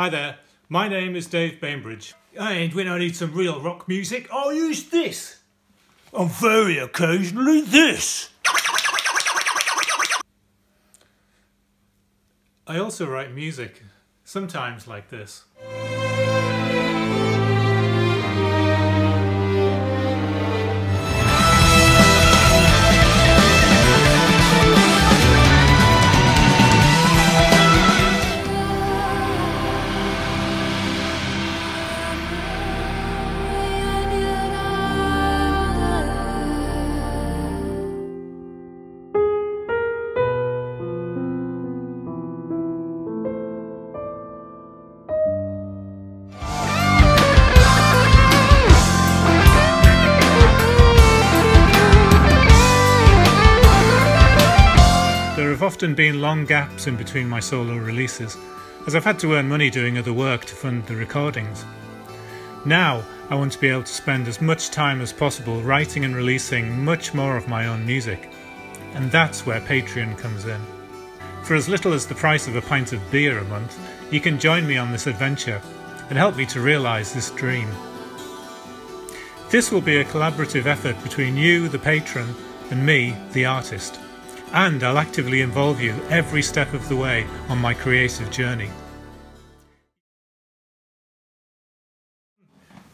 Hi there, my name is Dave Bainbridge, and when I need some real rock music, I'll use this. And very occasionally this. I also write music, sometimes like this. Often been long gaps in between my solo releases, as I've had to earn money doing other work to fund the recordings. Now, I want to be able to spend as much time as possible writing and releasing much more of my own music. And that's where Patreon comes in. For as little as the price of a pint of beer a month, you can join me on this adventure and help me to realise this dream. This will be a collaborative effort between you, the patron, and me, the artist and I'll actively involve you every step of the way on my creative journey.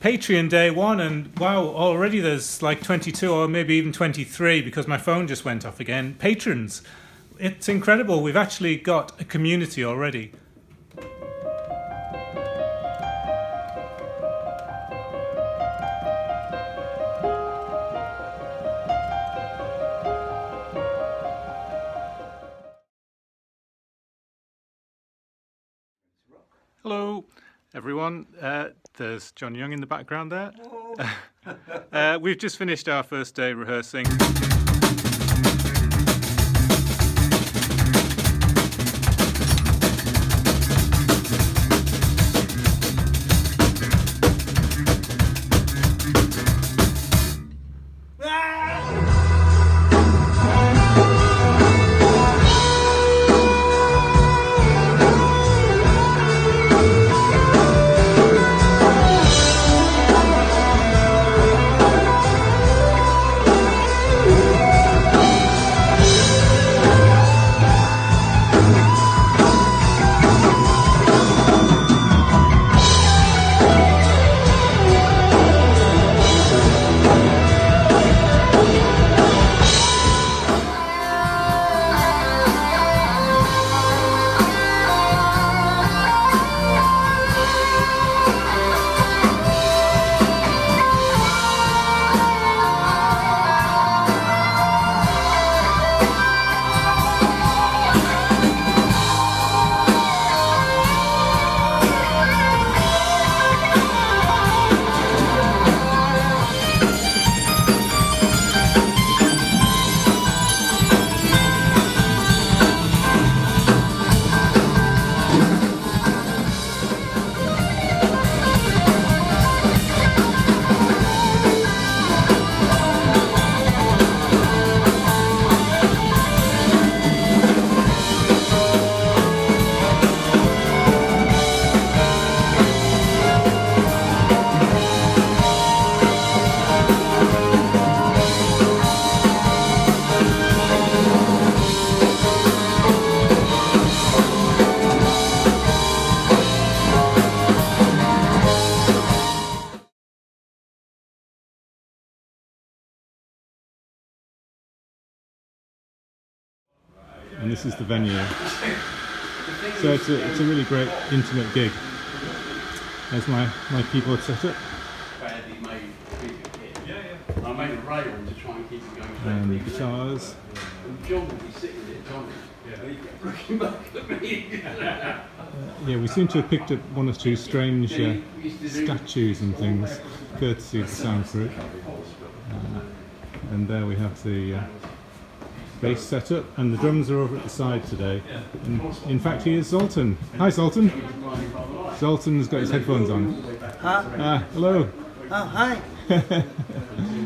Patreon day one, and wow, already there's like 22 or maybe even 23 because my phone just went off again. Patrons, it's incredible. We've actually got a community already. Hello, everyone. Uh, there's John Young in the background there. uh, we've just finished our first day rehearsing. And this is the venue. So it's a, it's a really great intimate gig. There's my, my keyboard setup badly made bigger kit. Yeah, yeah. I made a rail to try and keep it going and Big guitars. And John would be sitting there, Johnny. Yeah. And he kept looking back at me. Yeah, we seem to have picked up one or two strange uh, He used to do- statues and things, courtesy of the sound crew. Uh, and there we have the uh, bass setup, and the drums are over at the side today. And in fact, he is Zoltan. Hi, Zoltan. Zoltan's got his headphones on. Huh? Ah, hello. Oh, hi.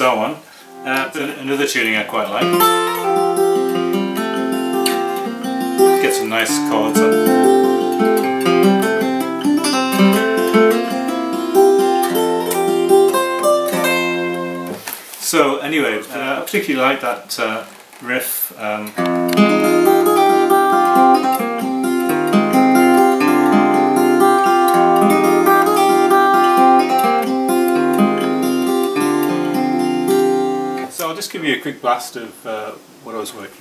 so on. Uh, another tuning I quite like. Get some nice chords on. So anyway, uh, I particularly like that uh, riff. Um, just give you a quick blast of uh, what I was working